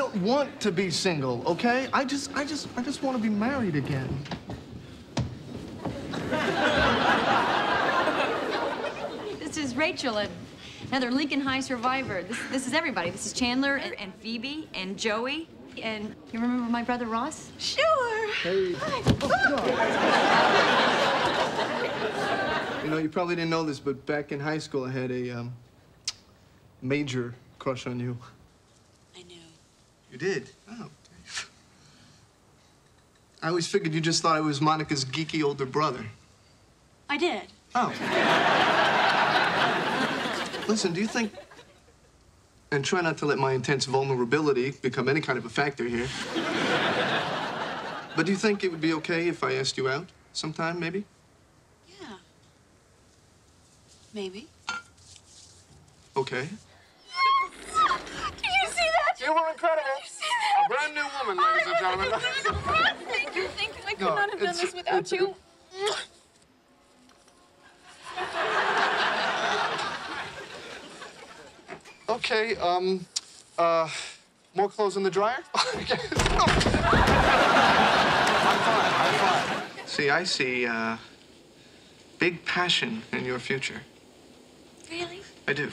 don't want to be single, okay? I just, I just, I just want to be married again. This is Rachel, another Lincoln High survivor. This, this is everybody. This is Chandler and, and Phoebe and Joey. And you remember my brother Ross? Sure. Hey. You know, you probably didn't know this, but back in high school, I had a um, major crush on you. You did? Oh. Dave. I always figured you just thought I was Monica's geeky older brother. I did. Oh. Listen, do you think. And try not to let my intense vulnerability become any kind of a factor here. But do you think it would be okay if I asked you out sometime, maybe? Yeah. Maybe. Okay. You were incredible. You see that? A brand new woman, ladies and gentlemen. Thank you, thank you. I could No, not have done this without you. Okay, um, uh, more clothes in the dryer? See, I see, uh, big passion in your future. Really? I do.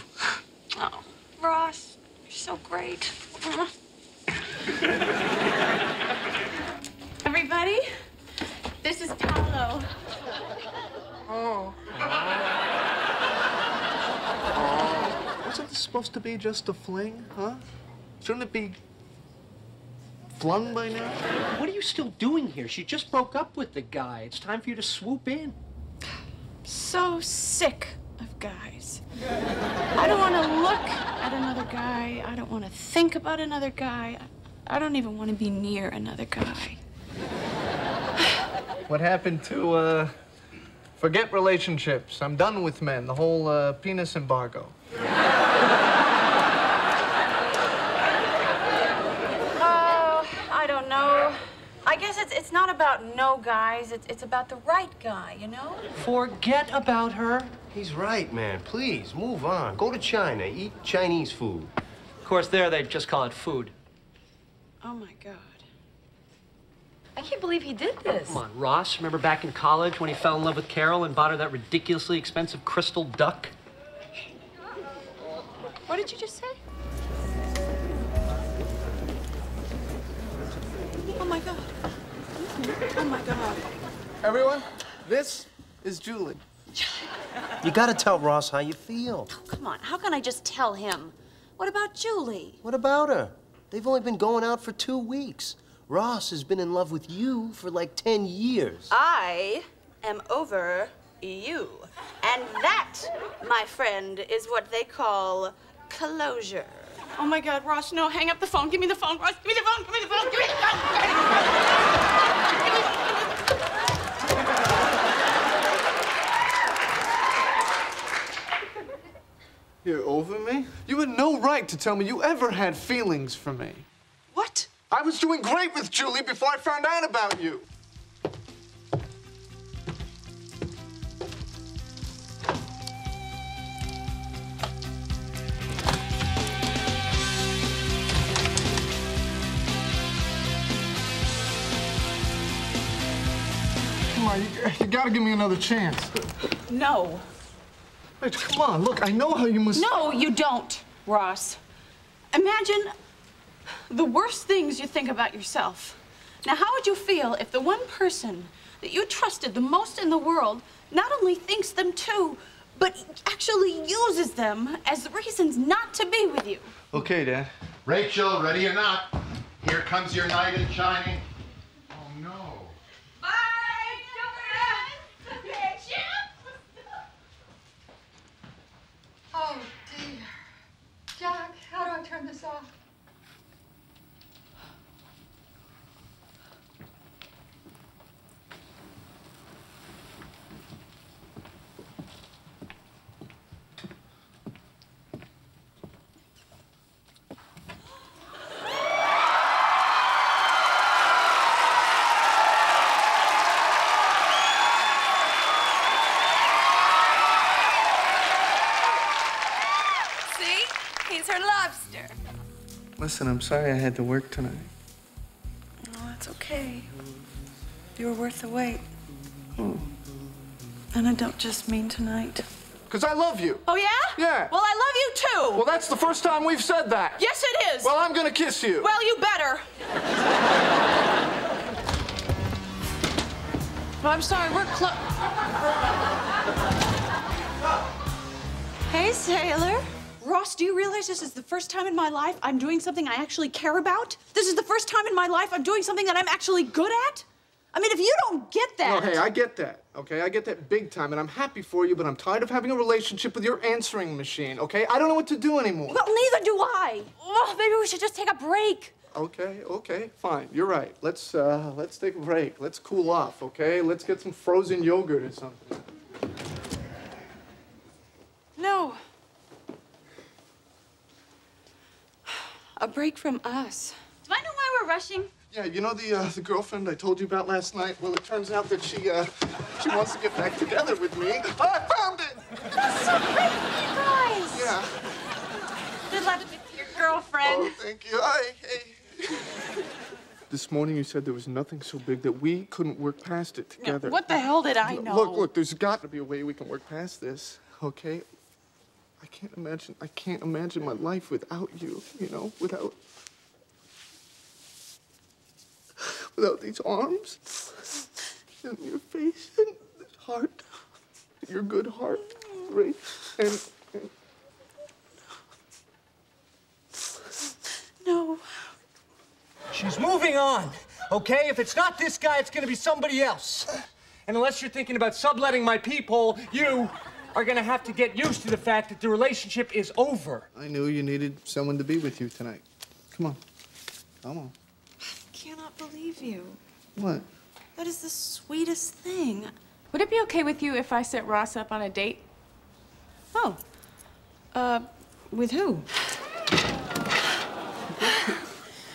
Oh, Ross, you're so great. Everybody, this is Paolo. Oh. Wasn't this supposed to be just a fling, huh? Shouldn't it be flung by now? What are you still doing here? She just broke up with the guy. It's time for you to swoop in. So sick of guys. I don't want to look at another guy. I don't want to think about another guy. I don't even want to be near another guy. What happened to, uh, forget relationships? I'm done with men. The whole, uh, penis embargo. Oh, I don't know. I guess it's it's not about no guys. It's it's about the right guy, you know? Forget about her. He's right, man. Please, move on. Go to China. Eat Chinese food. Of course, there they just call it food. Oh my god. I can't believe he did this. Come on, Ross. Remember back in college when he fell in love with Carol and bought her that ridiculously expensive crystal duck? What did you just say? My god. Everyone, this is Julie. You gotta tell Ross how you feel. Oh, Come on, how can I just tell him? What about Julie? What about her? They've only been going out for two weeks. Ross has been in love with you for like 10 years. I am over you. And that, my friend, is what they call closure. Oh my god, Ross, no, hang up the phone. Give me the phone, Ross. Give me the phone, give me the phone, give me the phone. You're over me? You had no right to tell me you ever had feelings for me. What? I was doing great with Julie before I found out about you. Come on, you, you gotta give me another chance. No. Wait, come on, look, I know how you must. No, you don't, Ross. Imagine the worst things you think about yourself. Now, how would you feel if the one person that you trusted the most in the world not only thinks them too, but actually uses them as reasons not to be with you? Okay, Dad. Rachel, ready or not, here comes your knight in shining. Oh no. Bye, Oh, dear. Jack, how do I turn this off? See? He's her lobster. Listen, I'm sorry I had to work tonight. Oh, that's okay. You were worth the wait. Hmm. And I don't just mean tonight. Because I love you. Oh, yeah? Yeah. Well, I love you too. Well, that's the first time we've said that. yes, it is. Well, I'm gonna kiss you. Well, you better. oh, I'm sorry, we're close. Hey, sailor. Ross, do you realize this is the first time in my life I'm doing something I actually care about? This is the first time in my life I'm doing something that I'm actually good at? I mean, if you don't get that. Oh, hey, I get that. Okay, I get that big time, and I'm happy for you, but I'm tired of having a relationship with your answering machine. Okay, I don't know what to do anymore. Well, neither do I. Oh, maybe we should just take a break. Okay, okay, fine. You're right. Let's uh, let's take a break. Let's cool off. Okay, let's get some frozen yogurt or something. No. A break from us. Do I know why we're rushing? Yeah, you know the uh, the girlfriend I told you about last night. Well, it turns out that she uh, she wants to get back together with me. I found it. Surprise! Yeah. Good luck with your girlfriend. Oh, thank you. Hi. Hey. This morning you said there was nothing so big that we couldn't work past it together. What the hell did I know? Look, look, there's got to be a way we can work past this, okay? I can't imagine, I can't imagine my life without you, you know, without, without these arms and your face and this heart, your good heart, right? And, and No. She's moving on, okay? If it's not this guy, it's gonna be somebody else. And unless you're thinking about subletting my peephole, you are gonna have to get used to the fact that the relationship is over. I knew you needed someone to be with you tonight. Come on, come on. I cannot believe you. What? That is the sweetest thing. Would it be okay with you if I set Ross up on a date? Oh. Uh, with who?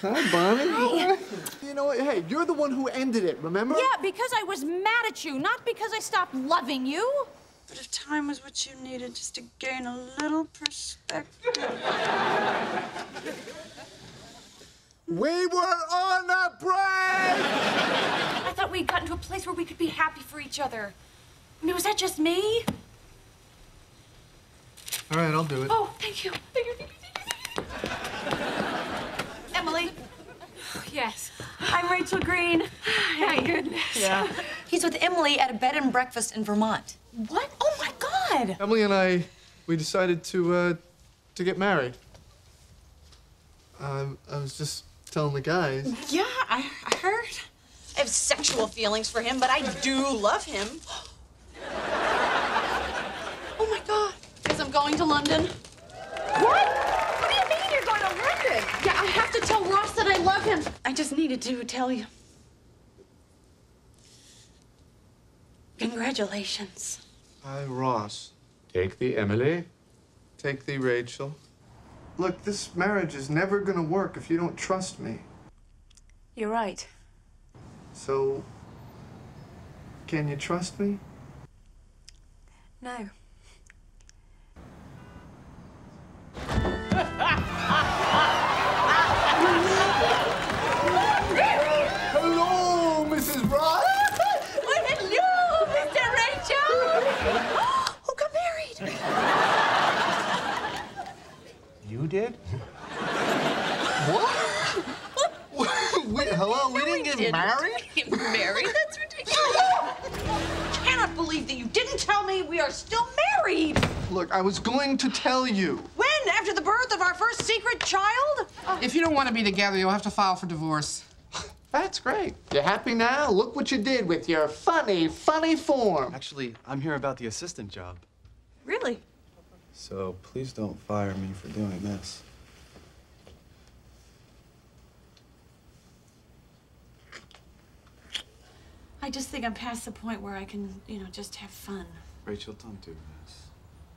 Hi, Bonnie. Hi. You know what? Hey, you're the one who ended it, remember? Yeah, because I was mad at you, not because I stopped loving you. But if time was what you needed just to gain a little perspective. We were on a break! I thought we'd gotten to a place where we could be happy for each other. I mean, was that just me? All right, I'll do it. Oh, thank you. Thank you, thank you, thank you, thank you. Emily. Yes. I'm Rachel Green. Thank goodness. Yeah. He's with Emily at a bed and breakfast in Vermont. What? Oh my God! Emily and I, we decided to, uh, to get married. Um, I was just telling the guys. Yeah, I, I heard. I have sexual feelings for him, but I do love him. oh my God! Because I'm going to London. What? What do you mean you're going to London? Yeah, I have to tell Ross that I love him. I just needed to tell you. Congratulations. Hi, Ross. Take thee Emily. Take thee, Rachel. Look, this marriage is never gonna work if you don't trust me. You're right. So, can you trust me? No. We didn't married? Get married? That's ridiculous. Cannot believe that you didn't tell me we are still married. Look, I was going to tell you. When? After the birth of our first secret child? If you don't want to be together, you'll have to file for divorce. That's great. You're happy now? Look what you did with your funny, funny form. Actually, I'm here about the assistant job. Really? So please don't fire me for doing this. I just think I'm past the point where I can, you know, just have fun. Rachel, don't do this.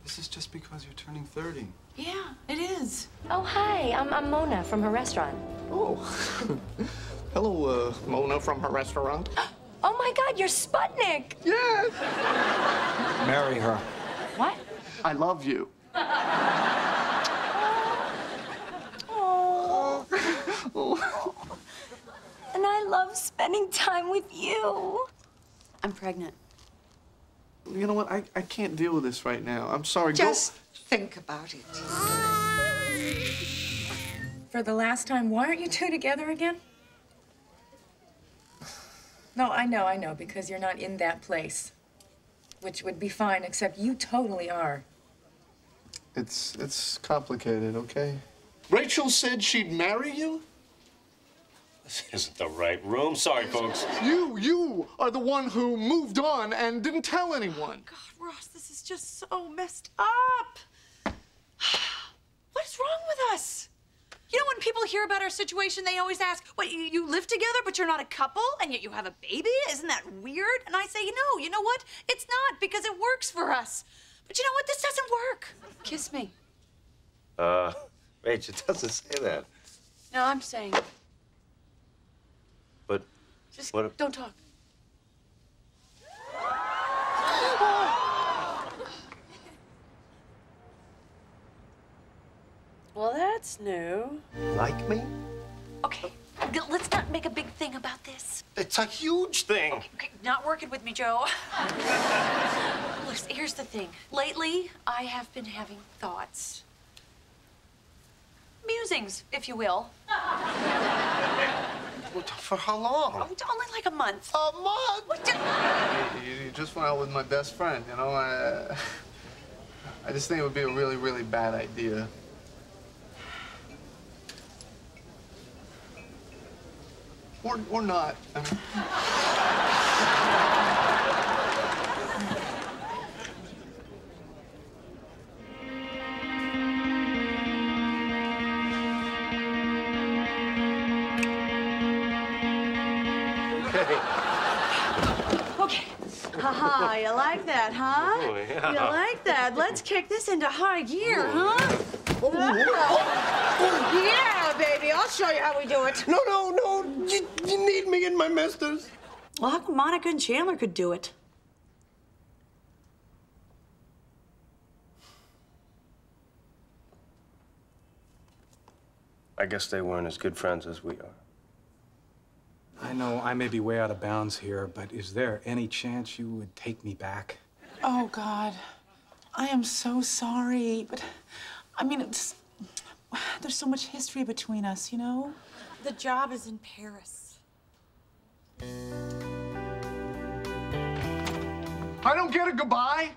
This is just because you're turning 30. Yeah, it is. Oh, hi. I'm, I'm Mona from her restaurant. Oh. Hello, uh, Mona from her restaurant. Oh my God, you're Sputnik. Yes. Marry her. What? I love you. Oh. love spending time with you. I'm pregnant. You know what? I, I can't deal with this right now. I'm sorry. Go- Just think about it. For the last time, why aren't you two together again? No, I know, I know, because you're not in that place. Which would be fine, except you totally are. It's it's complicated, okay? Rachel said she'd marry you? This isn't the right room. Sorry, folks. You, you are the one who moved on and didn't tell anyone. God, Ross, this is just so messed up. What is wrong with us? You know, when people hear about our situation, they always ask, what, you, you live together, but you're not a couple, and yet you have a baby? Isn't that weird? And I say, no, you know what? It's not, because it works for us. But you know what? This doesn't work. Kiss me. Uh, Rach, it doesn't say that. No, I'm saying, But just what? don't talk. Well, that's new. Like me? Okay, let's not make a big thing about this. It's a huge thing. Okay, not working with me, Joe. Look, here's the thing. Lately, I have been having thoughts. Musings, if you will. For how long? Oh, only like a month. A month? You, you just went out with my best friend, you know? I, I just think it would be a really, really bad idea. Or, or not. That, huh? Oh, yeah. You like that? Let's kick this into high gear, huh? Yeah, baby, I'll show you how we do it. No, no, no. You, you need me in my masters. Well, how come Monica and Chandler could do it? I guess they weren't as good friends as we are. I know I may be way out of bounds here, but is there any chance you would take me back? Oh, God. I am so sorry, but I mean, it's. There's so much history between us, you know? The job is in Paris. I don't get a goodbye.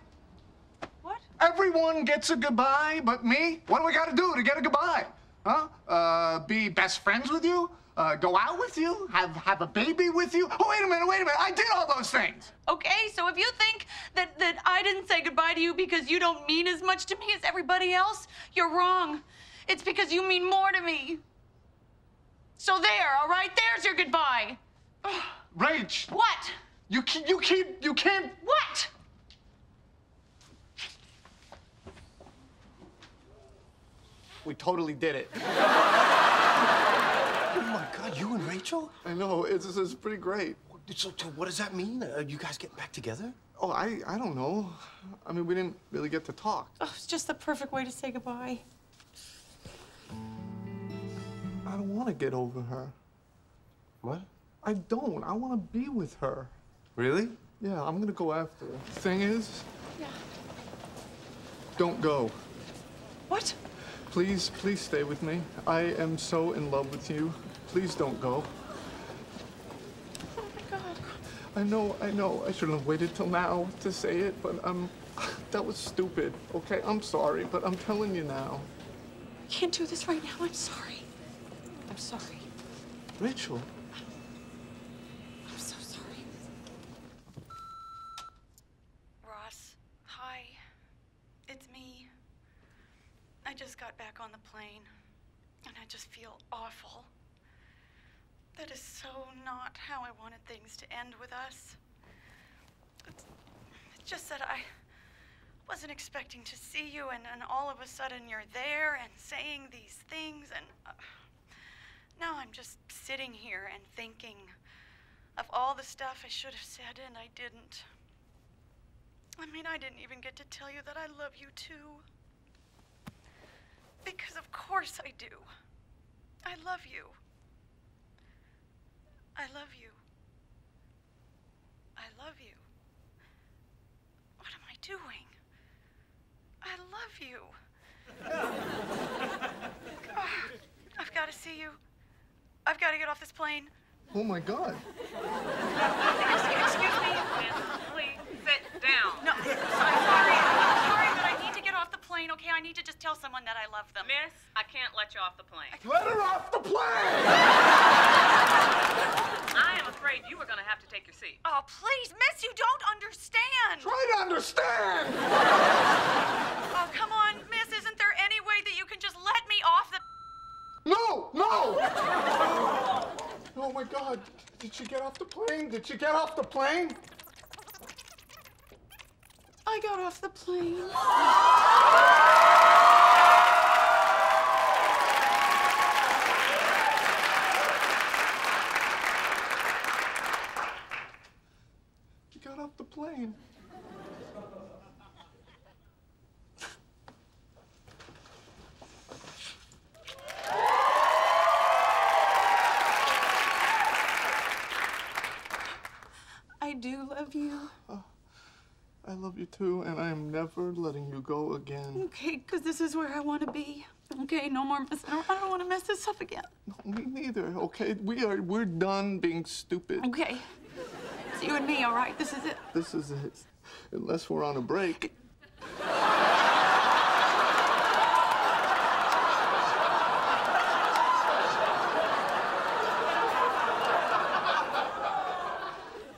What? Everyone gets a goodbye but me. What do we got to do to get a goodbye? Huh? Uh, be best friends with you? Uh, go out with you? Have have a baby with you? Oh, wait a minute, wait a minute. I did all those things. Okay, so if you think that, that I didn't say goodbye to you because you don't mean as much to me as everybody else, you're wrong. It's because you mean more to me. So there, all right? There's your goodbye. Rach, What? you keep, you keep, you can't. What? We totally did it. Oh my God, you and Rachel? I know, it's, it's pretty great. So, so what does that mean? Are you guys getting back together? Oh, I, I don't know. I mean, we didn't really get to talk. Oh, it's just the perfect way to say goodbye. I don't want to get over her. What? I don't. I want to be with her. Really? Yeah, I'm gonna go after her. Thing is, Yeah. don't go. What? Please, please stay with me. I am so in love with you. Please don't go. Oh my God. I know, I know. I shouldn't have waited till now to say it, but um, that was stupid. Okay, I'm sorry, but I'm telling you now. I can't do this right now. I'm sorry. I'm sorry. Rachel. I'm so sorry. Ross, hi. It's me. I just got back on the plane, and I just feel awful. That is so not how I wanted things to end with us. It's, just that I wasn't expecting to see you, and, and all of a sudden you're there and saying these things, and uh, now I'm just sitting here and thinking of all the stuff I should have said and I didn't. I mean, I didn't even get to tell you that I love you too. Because of course I do. I love you. I love you. I love you. What am I doing? I love you. Ah, I've got to see you. I've got to get off this plane. Oh my God. Excuse me. Please sit down. No, I'm sorry. I'm sorry, but I need to get off the plane, okay? I need to just tell someone that I love them. Miss, I can't let you off the plane. Let her off the plane! I am afraid you are going to have to take your seat. Oh, please, miss, you don't understand. Try to understand! Oh, come on, miss. Isn't there any way that you can just let me off the. No! No! Oh my God. Did she get off the plane? Did she get off the plane? I got off the plane. Got off the plane. I do love you. I love you too, and I am never letting you go again. Okay, because this is where I want to be. Okay, no more around. I don't want to mess this up again. Me neither, okay? We are we're done being stupid. Okay. It's you and me, all right? This is it. This is it. Unless we're on a break.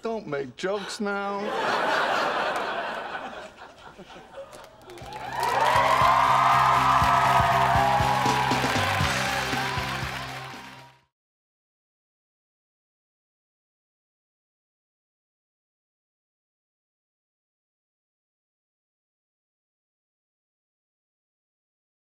Don't make jokes now.